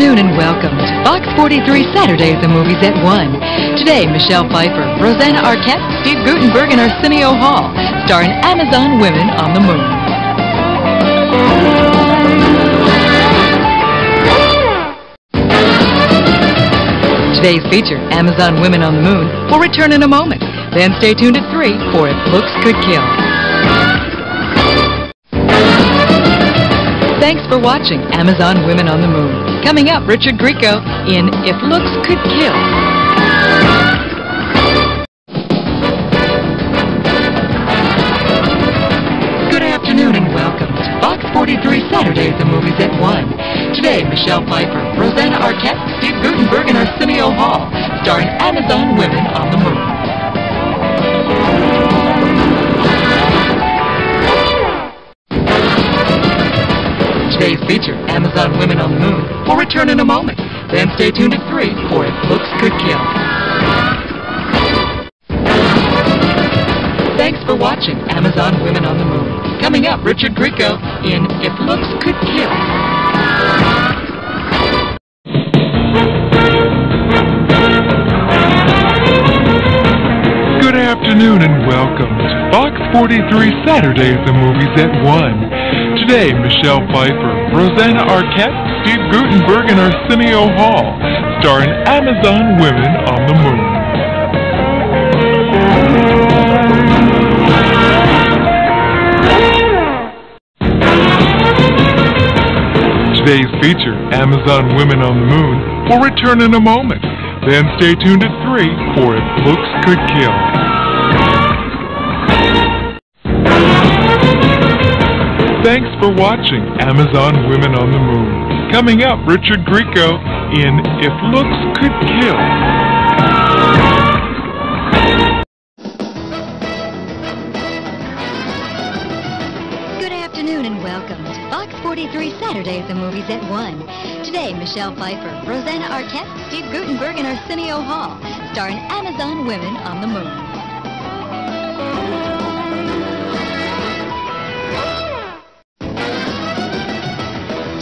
afternoon and welcome to Fox 43 Saturdays and Movies at 1. Today, Michelle Pfeiffer, Rosanna Arquette, Steve Guttenberg, and Arsenio Hall star in Amazon Women on the Moon. Today's feature, Amazon Women on the Moon, will return in a moment. Then stay tuned at 3 for If Looks Could Kill. Thanks for watching Amazon Women on the Moon. Coming up, Richard Grieco in If Looks Could Kill. Good afternoon and welcome to Fox 43 Saturdays and Movies at 1. Today, Michelle Pfeiffer, Rosanna Arquette, Steve Guttenberg, and Arsenio Hall star in Amazon Women on the Moon. Amazon Women on the Moon, We'll return in a moment. Then stay tuned at 3 for If Looks Could Kill. Thanks for watching Amazon Women on the Moon. Coming up, Richard Grieco in If Looks Could Kill. Good afternoon and welcome to Fox 43 Saturdays the Movies at 1. Today, Michelle Pfeiffer, Rosanna Arquette, Steve Guttenberg, and Arsenio Hall star in Amazon Women on the Moon. Today's feature, Amazon Women on the Moon, will return in a moment. Then stay tuned at 3 for If Looks Could Kill. Thanks for watching Amazon Women on the Moon. Coming up, Richard Grieco in If Looks Could Kill. Good afternoon and welcome to Fox 43 Saturdays and Movies at 1. Today, Michelle Pfeiffer, Rosanna Arquette, Steve Guttenberg, and Arsenio Hall star in Amazon Women on the Moon.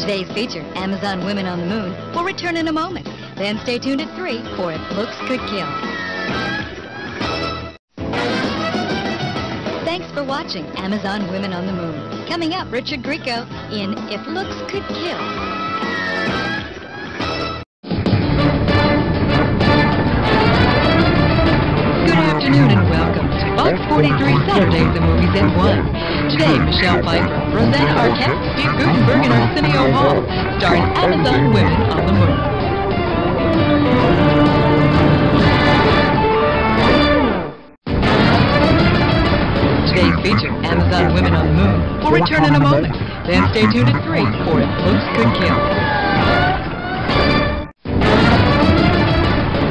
Today's feature, Amazon Women on the Moon, will return in a moment. Then stay tuned at 3 for If Looks Could Kill. Thanks for watching Amazon Women on the Moon. Coming up, Richard Grieco in If Looks Could Kill. Good afternoon and welcome to Fox 43 Saturdays and Movies at 1. Today, Michelle Pfeiffer, Rosanna Arquette, Steve Guttenberg, and Arsenio Hall star in Amazon Women on the Moon. Today's feature, Amazon Women on the Moon, will return in a moment. Then stay tuned at 3 for If Looks Could Kill.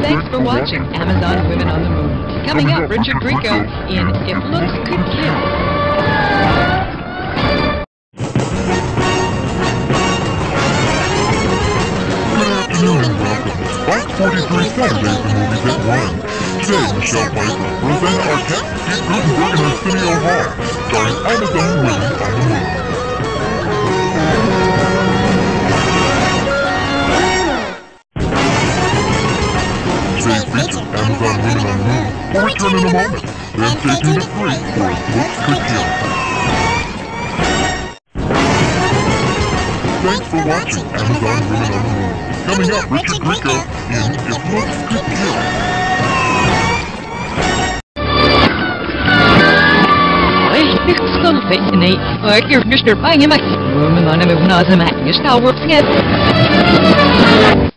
Thanks for watching Amazon Women on the Moon. Coming up, Richard Grieco in If Looks Could Kill. Good afternoon and welcome to Fox 43 Saturdays and Movies at 1. Today, Michelle Pfeiffer, Rosanna Arquette, Steve Guttenberg, and Arsenio Hall star in Amazon Women on Moon. Moon, will return in a moment. Then stay tuned at 3 for If Looks Could Kill. Thanks for watching Amazon Women on the Moon. Coming up, Richard Grieco in If Looks Could Kill. Nei, og jeg gjør ikke større poeng i meg. Men han er med hun har som er engelsk, da, hvor skal jeg? Jeg gjør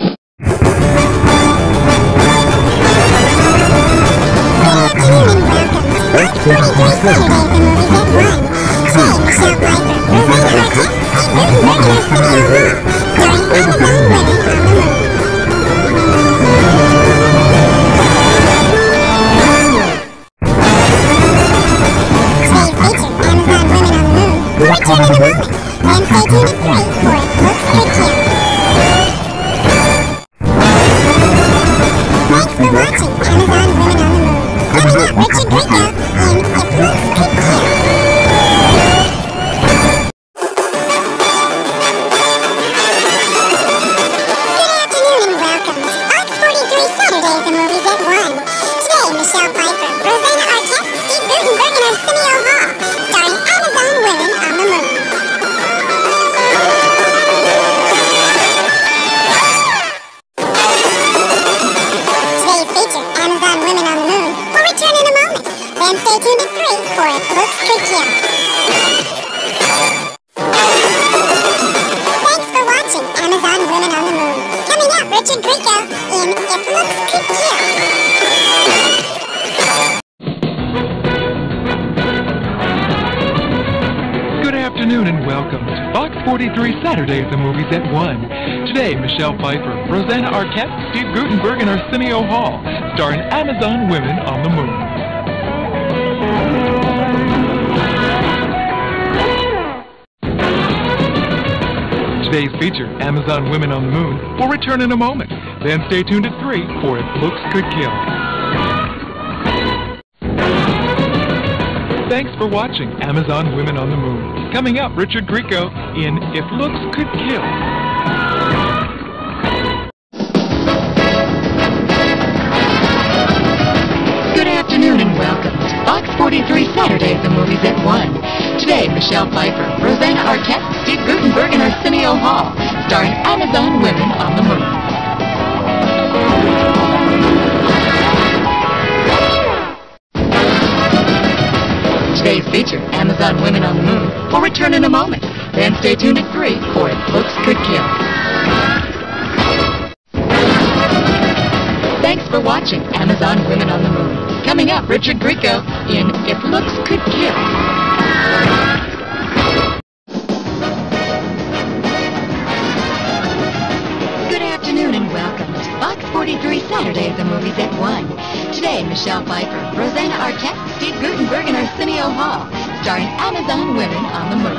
Rosanna Arquette, Steve Guttenberg, and Arsenio Fox 43 Saturdays and Movies at 1. Today, Michelle Pfeiffer, Rosanna Arquette, Steve Guttenberg, and Arsenio Hall, starring Amazon Women on the Moon. Today's feature, Amazon Women on the Moon, will return in a moment. Then stay tuned at 3 for If Looks Could Kill. Thanks for watching Amazon Women on the Moon. Coming up, Richard Grieco in If Looks Could Kill. Good afternoon and welcome to Fox 43 Saturdays the Movies at 1. Today, Michelle Pfeiffer, Rosanna Arquette, Steve Guttenberg, and Arsenio Hall, starring Amazon Women on the Moon. Feature, Amazon Women on the Moon, will return in a moment. Then stay tuned at 3 for If Looks Could Kill. Thanks for watching Amazon Women on the Moon. Coming up, Richard Grieco in If Looks Could Kill. 43 Saturdays and Movies at 1. Today, Michelle Pfeiffer, Rosanna Arquette, Steve Guttenberg, and Arsenio Hall, starring Amazon Women on the Moon.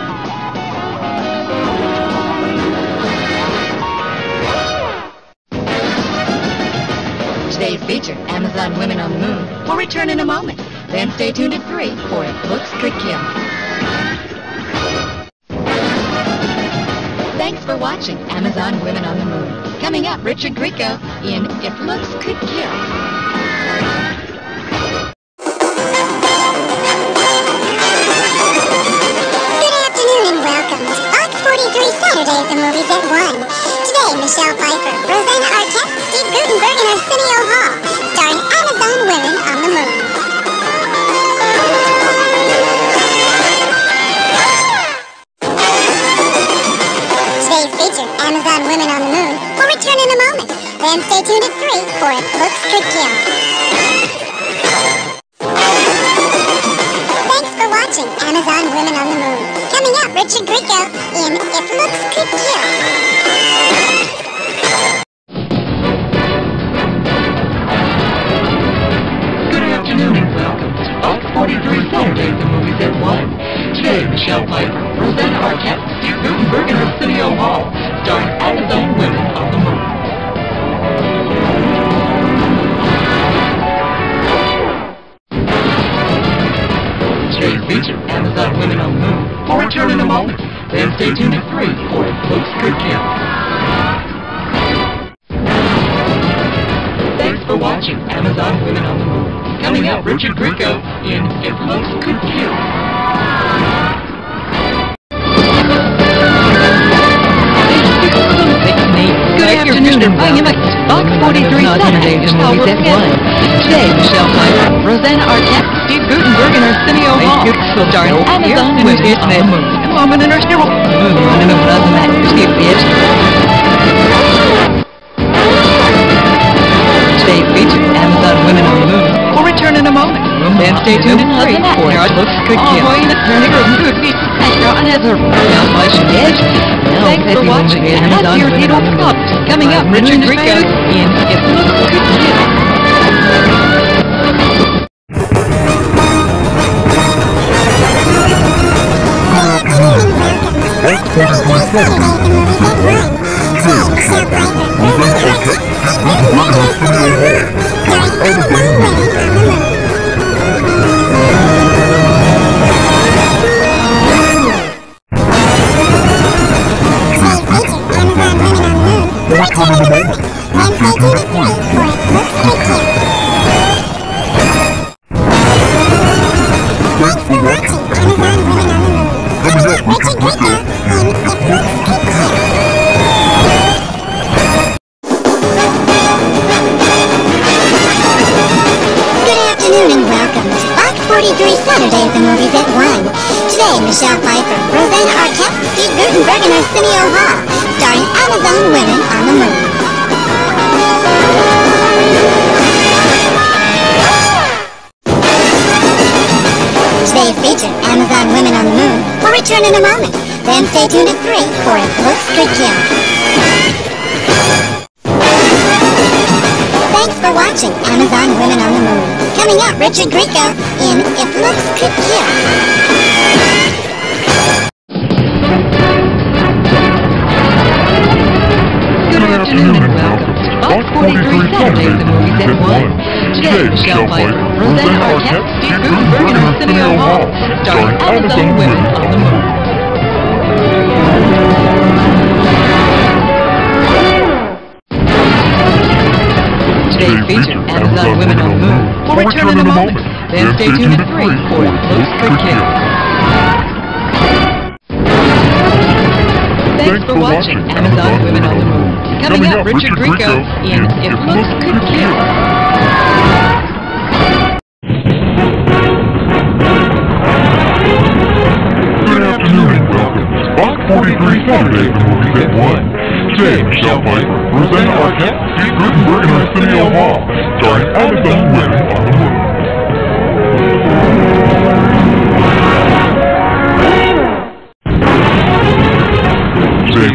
Today's feature, Amazon Women on the Moon, will return in a moment. Then stay tuned at 3 for If Looks Could Kill. Thanks for watching Amazon Women on the Moon. Coming up, Richard Grieco in If Looks Could Kill. Good afternoon and welcome to Fox 43 Saturdays and Movies at 1. Today, Michelle Pfeiffer, Rosanna Arquette, 3 for It Looks Could Thanks for watching Amazon Women on the Moon. Coming up, Richard Grieco in If Looks Could Kill. Good afternoon and welcome to Fox 43 Saturdays and Movies at 1. Today, Michelle Pfeiffer, Rosanna Arquette, Steve Guttenberg, and Arsenio Hall, starring Amazon Women on the Moon. Woman in her hero. Today's feature, Amazon Women on the Moon, We'll return in a moment. Then stay tuned at 3 for It. Looks Could Kill. Thanks for watching. Women on the Moon. Coming up, Richard Grieco in If Looks Kill. Return in a moment. Then stay tuned at 3 for If Looks Could Kill. Thanks for watching Amazon Women on the Moon. Coming up, Richard Grieco in If Looks Could Kill. Good afternoon and welcome to Box 43 Saturday the Movies at 1. Today, Pfeiffer, Rosanna Arquette, Steve Guttenberg, and Arsenio Hall, starring Amazon Women on the Moon. Today's feature, Amazon Women on the Moon, will return in a moment. Then stay tuned at 3 for Looks Could Kill. Thanks for watching Amazon Women on the Moon. Coming up, Richard Grieco in If Looks Could Kill. 43 Saturday at the Movies at 1. Today, Michelle Pfeiffer, Rosanna Arquette, Steve Hall, starring Amazon Women on the Moon.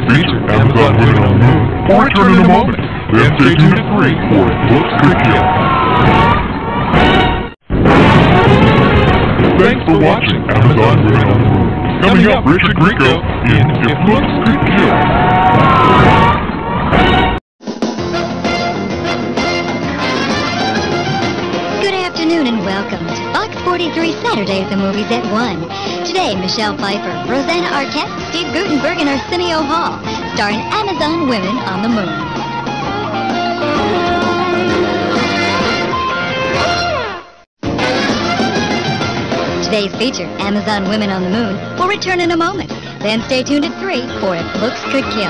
Feature, Amazon Women on the Moon, will return in a moment. Then stay tuned at 3 for Looks Could Kill. Thanks for watching Amazon Women on the Moon. Coming up, Richard Grieco in If Looks Could Kill. Good afternoon and welcome to Fox 43 Saturday at the Movies at 1. Today, Michelle Pfeiffer, Rosanna Arquette, Steve Guttenberg, and Arsenio Hall, starring Amazon Women on the Moon. Today's feature, Amazon Women on the Moon, will return in a moment. Then stay tuned at 3 for If Looks Could Kill.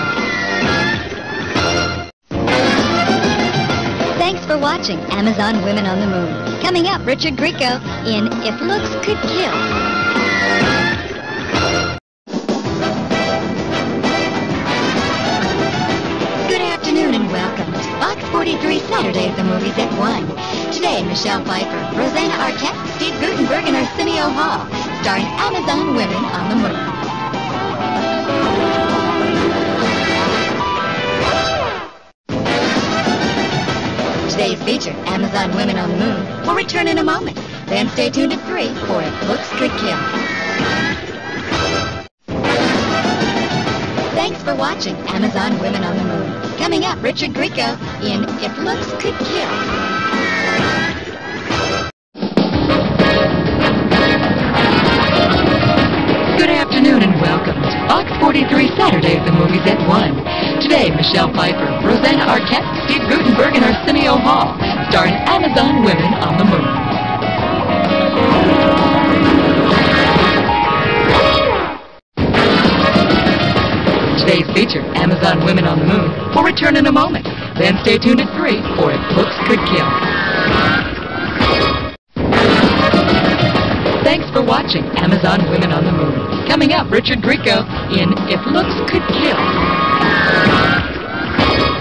Thanks for watching Amazon Women on the Moon. Coming up, Richard Grieco in If Looks Could Kill. Saturday at the Movies at 1. Today, Michelle Pfeiffer, Rosanna Arquette, Steve Guttenberg, and Arsenio Hall, starring Amazon Women on the Moon. Today's feature, Amazon Women on the Moon, will return in a moment. Then stay tuned at 3 for If Looks Could Kill. Thanks for watching Amazon Women on the Moon. Coming up, Richard Grieco in If Looks Could Kill. Good afternoon and welcome to Fox 43 Saturday at the Movies at 1. Today, Michelle Pfeiffer, Rosanna Arquette, Steve Guttenberg, and Arsenio Hall, starring Amazon Women on the Moon. Feature, Amazon Women on the Moon, will return in a moment. Then stay tuned at 3 for If Looks Could Kill. Thanks for watching Amazon Women on the Moon. Coming up, Richard Grieco in If Looks Could Kill.